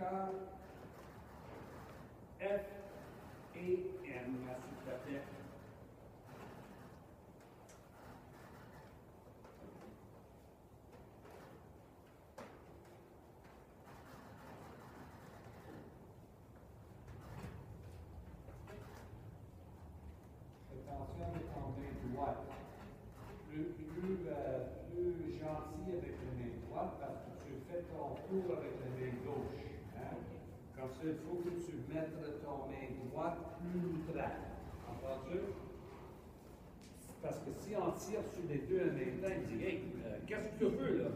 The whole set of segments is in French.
à. il faut que tu mettes ton main droite plus droite. Entendu? Parce que si on tire sur les deux en même temps, il dit Hey, euh, qu'est-ce que tu veux là?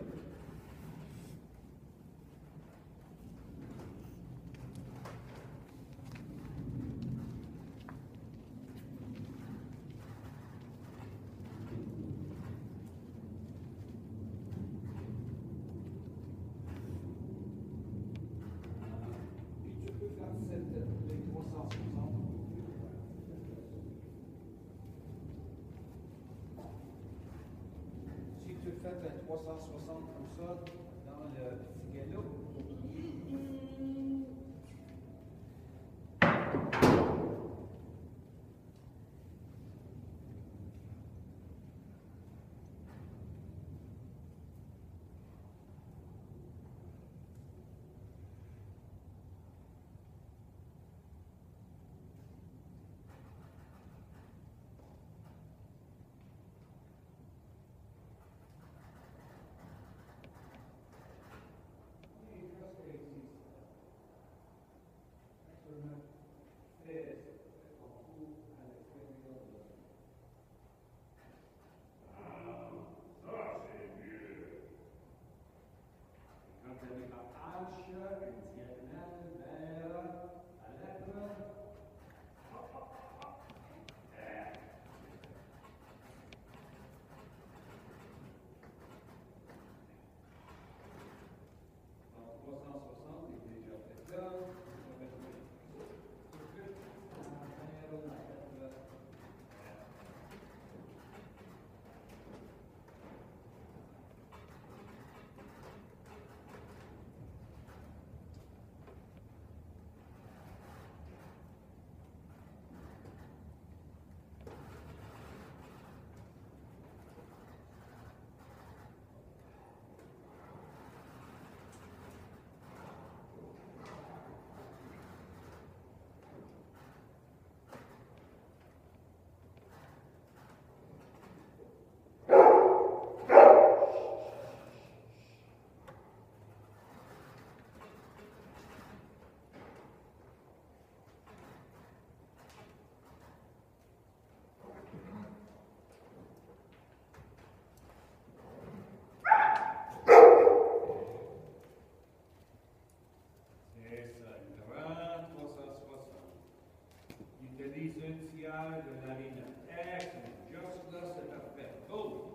utilise un tiers de l'arena. Excellent. Juste là, c'est parfait. Go!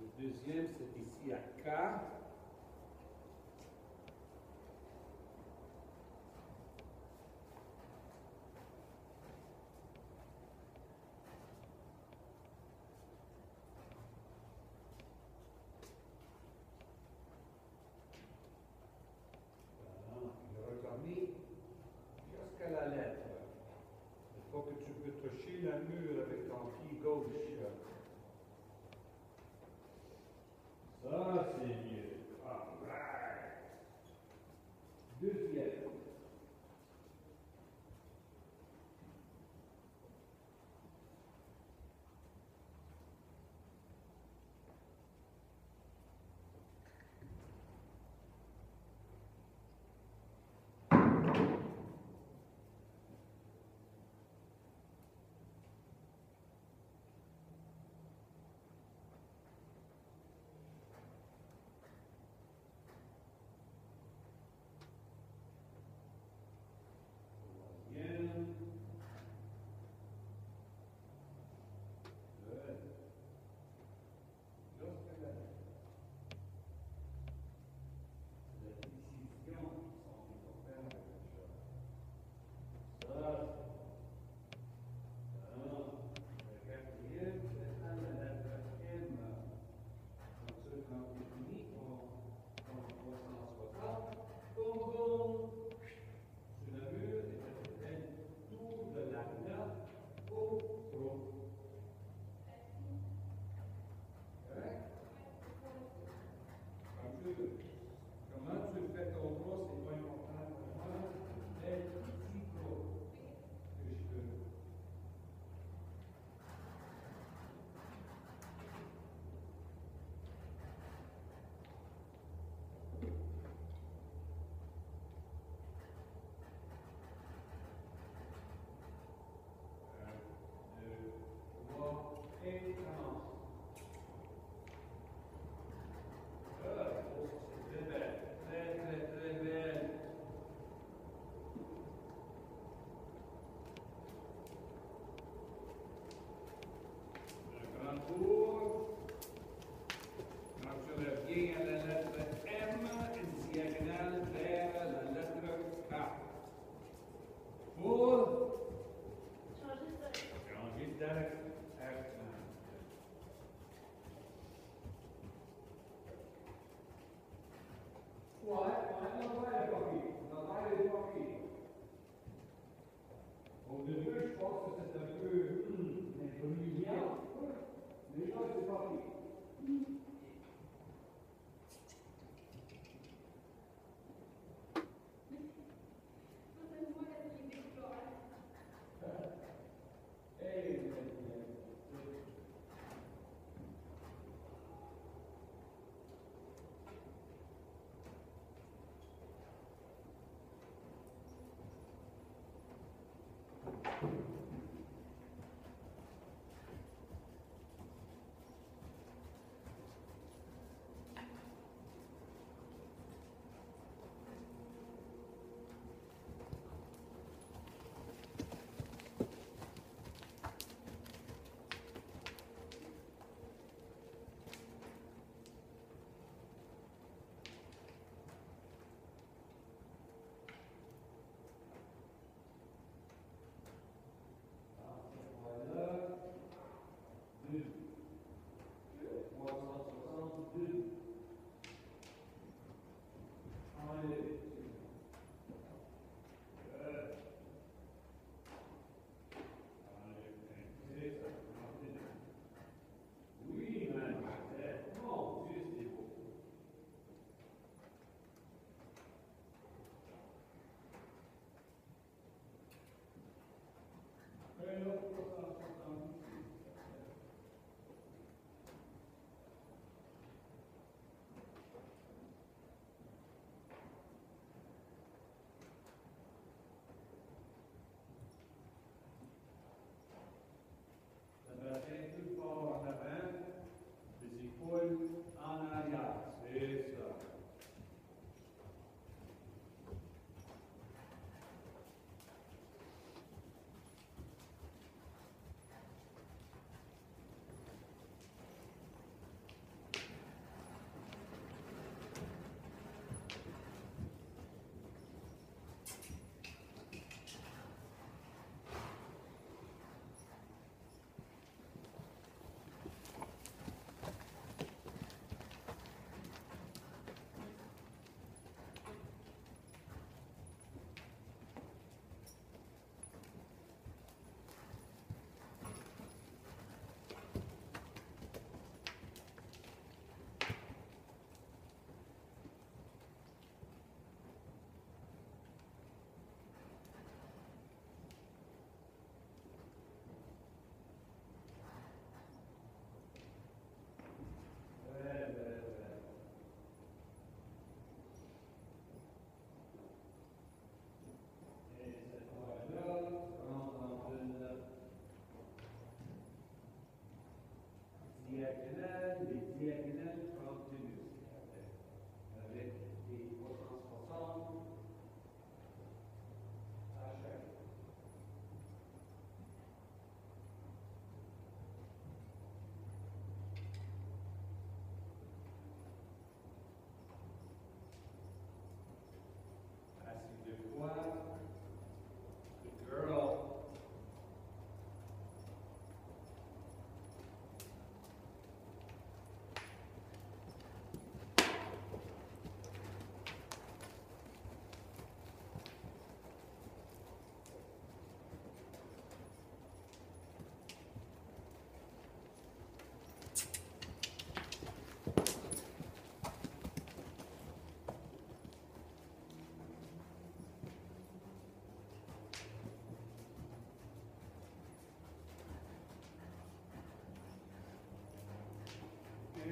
Le deuxième, c'est ici à 4.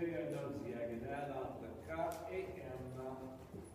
materia annunziata dalla K e M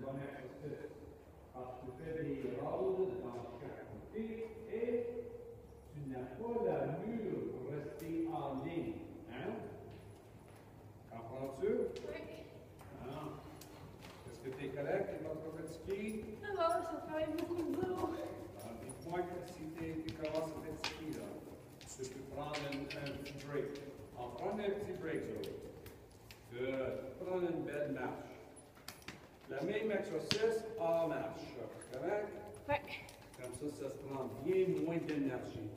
Que tu des dans chaque côté et tu n'as pas la pour rester en ligne. Comprends-tu? Ah. Est-ce que tu es correct? Alors, ça fait beaucoup de. Ah, que si tu là, tu prendre un, petit break. En prendre un petit break, une belle marche. La même exercice en marche. Correct? Comme ça, ça se prend bien moins d'énergie.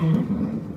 Mm-hmm.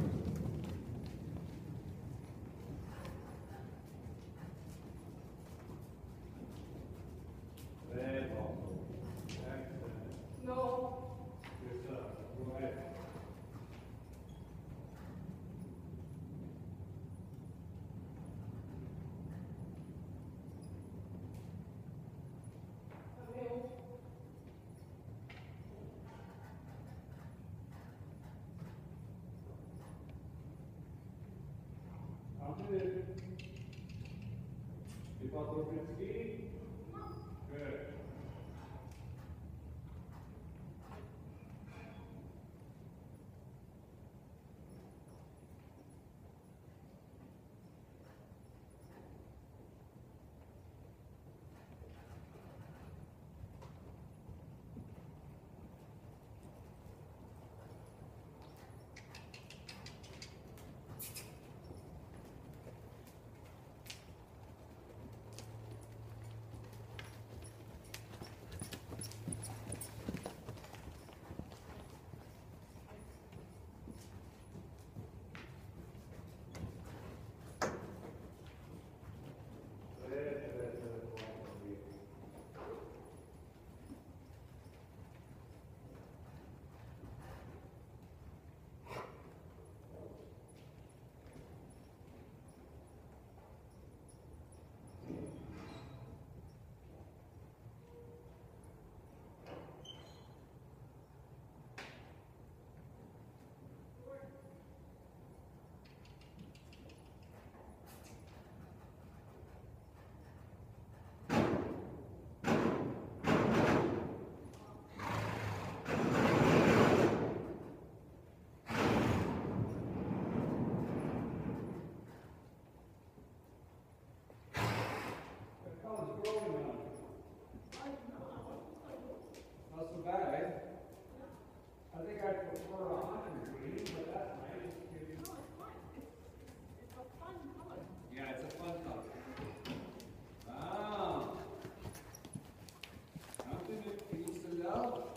know.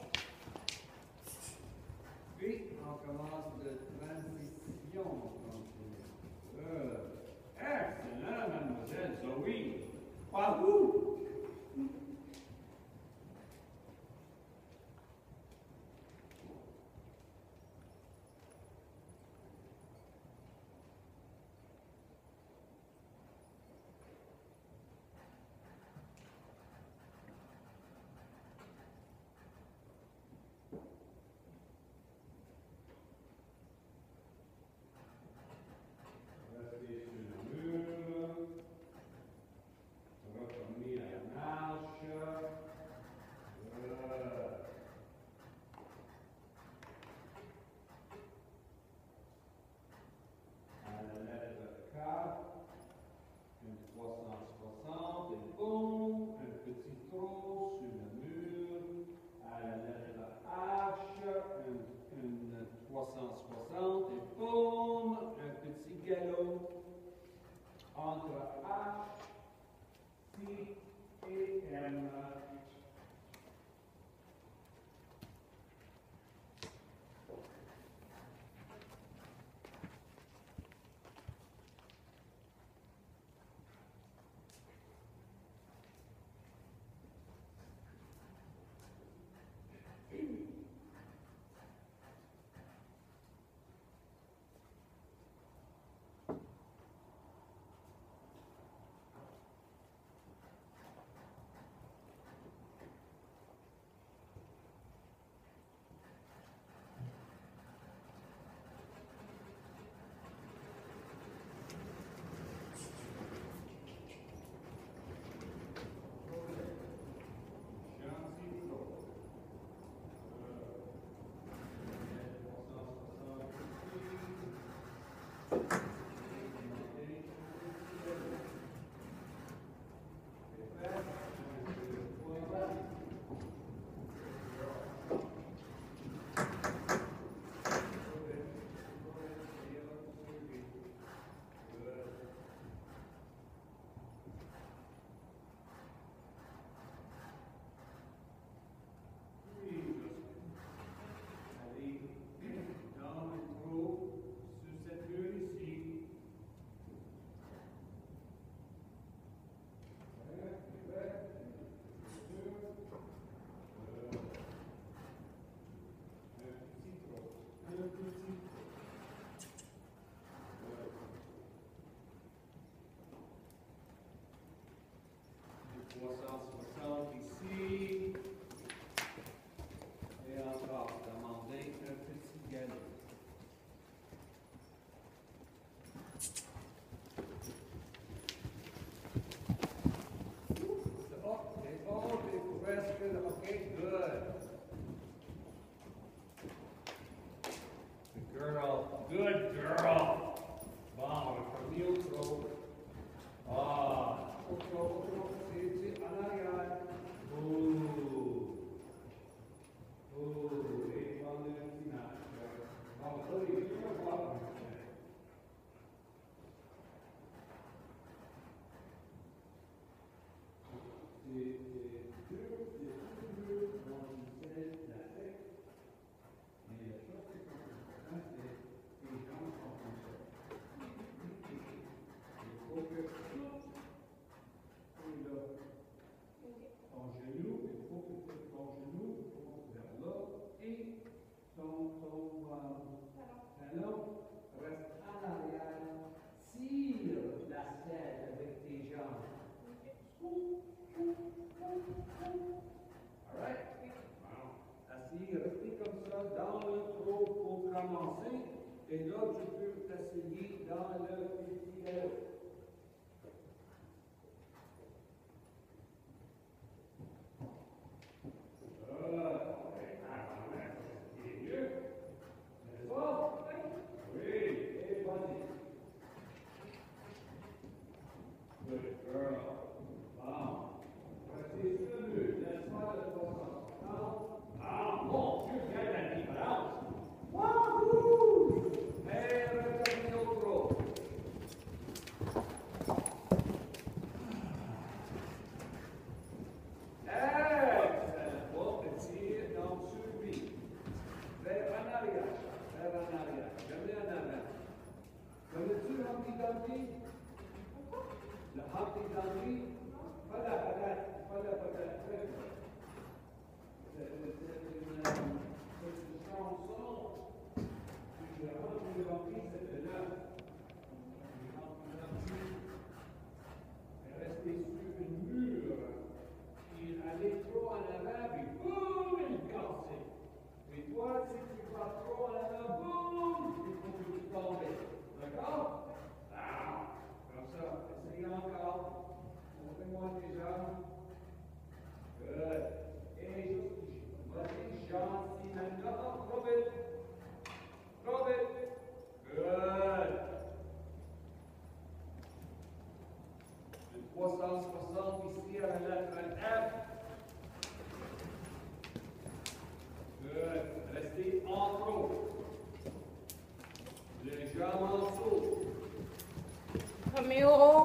you.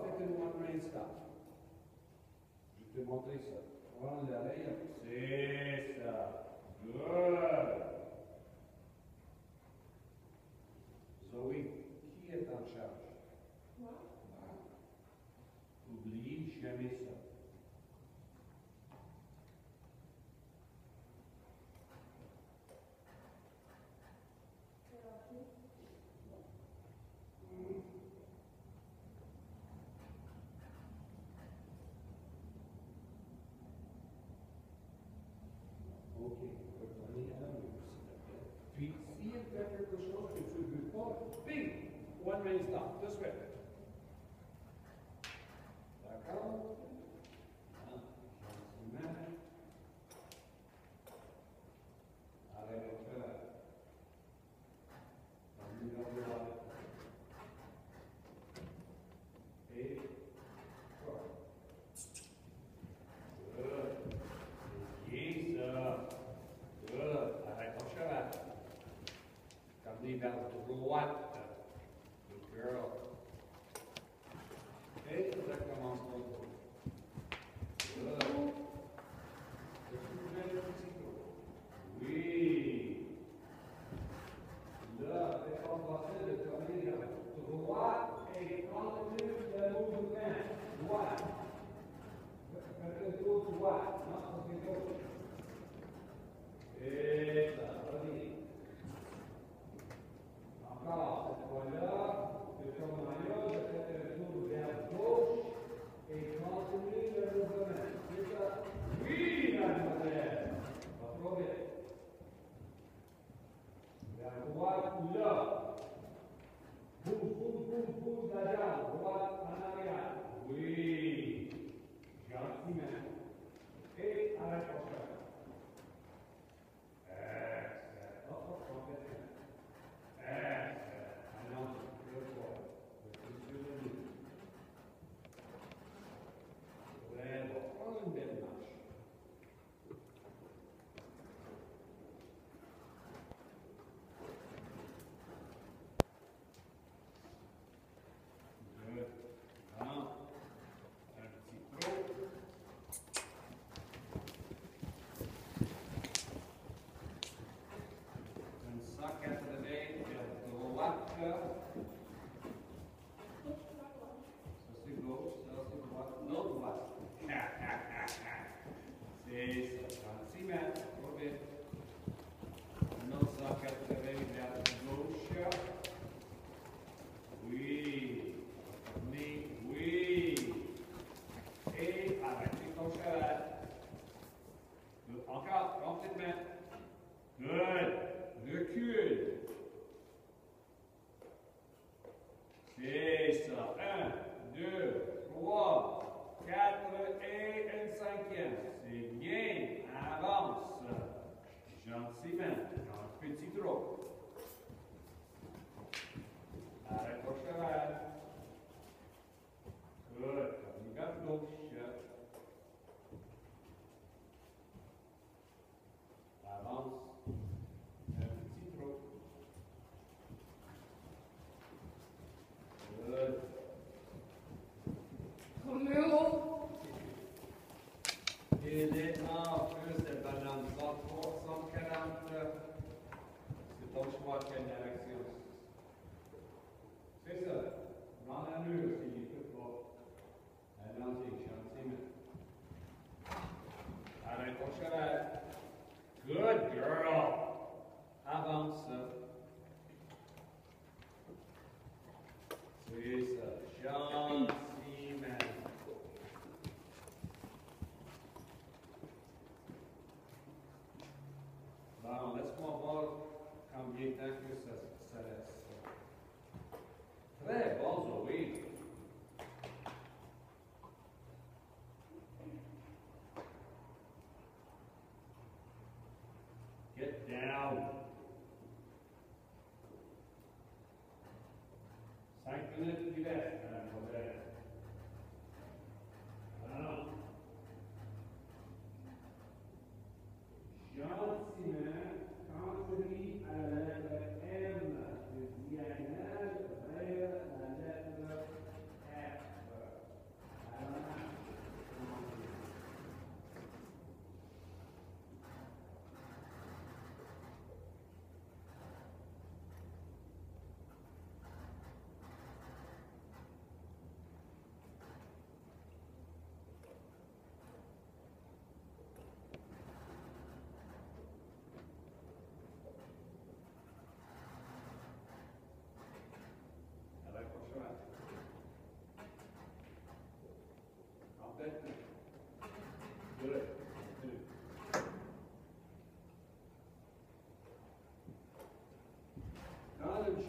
fait que Je te montrer ça. about the right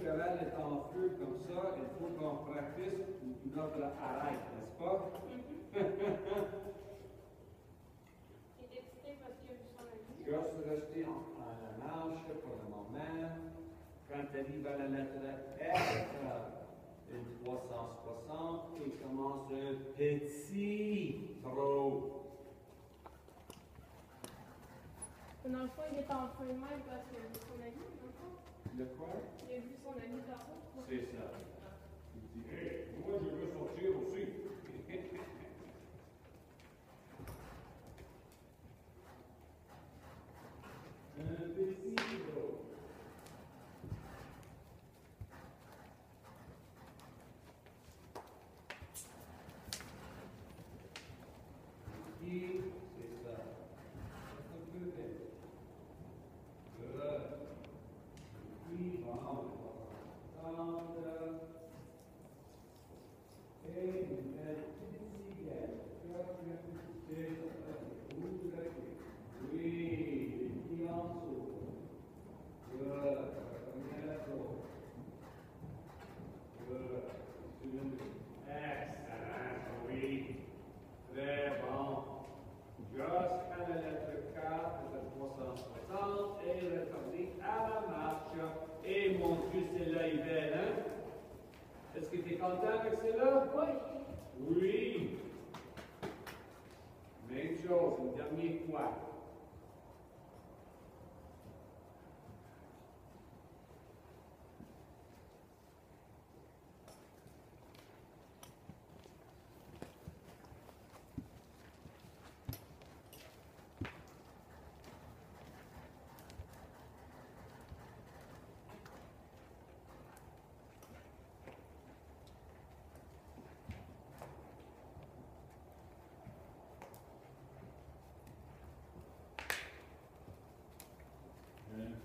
cheval est en feu comme ça, il faut qu'on practice notre arrêt, n'est-ce pas? Il est parce qu'il a. Je suis resté en, en marche pour le moment. Quand tu arrives à la lettre F, une 360, il commence un petit trot. Dans le fond, il est en feu de même parce qu'il a vu son D'accord? Il a vu son ami C'est ça. Il dit, hey, moi, je veux sortir aussi.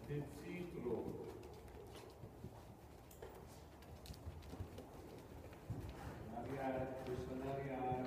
del ciclo salariale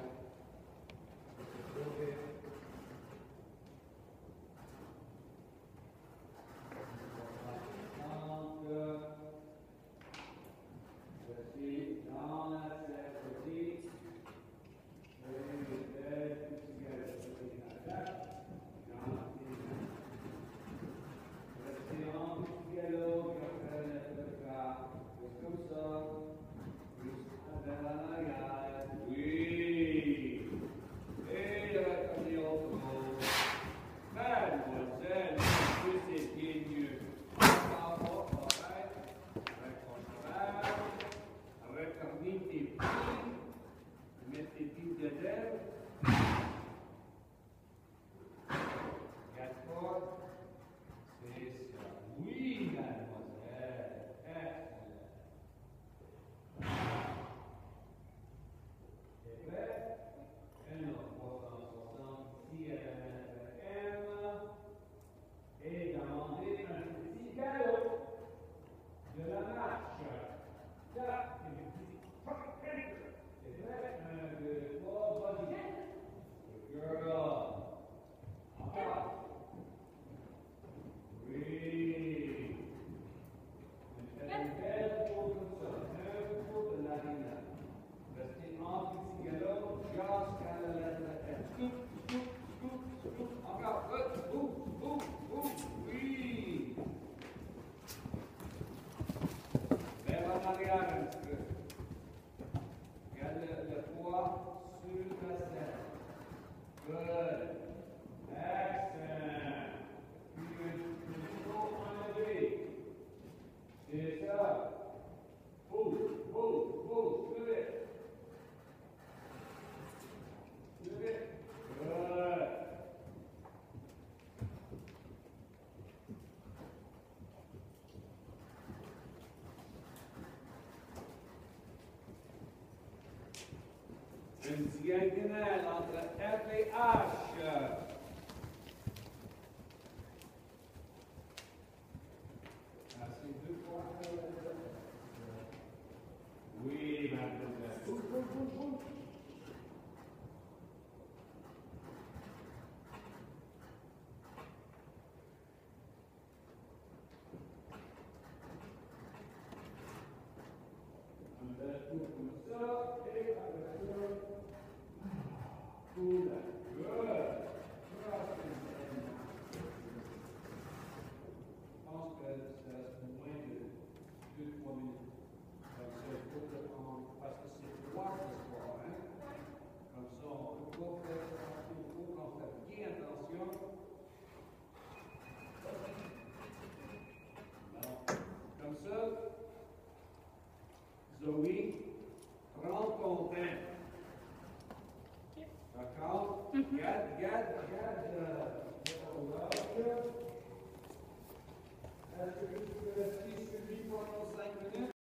În ziua din el a trăit pe.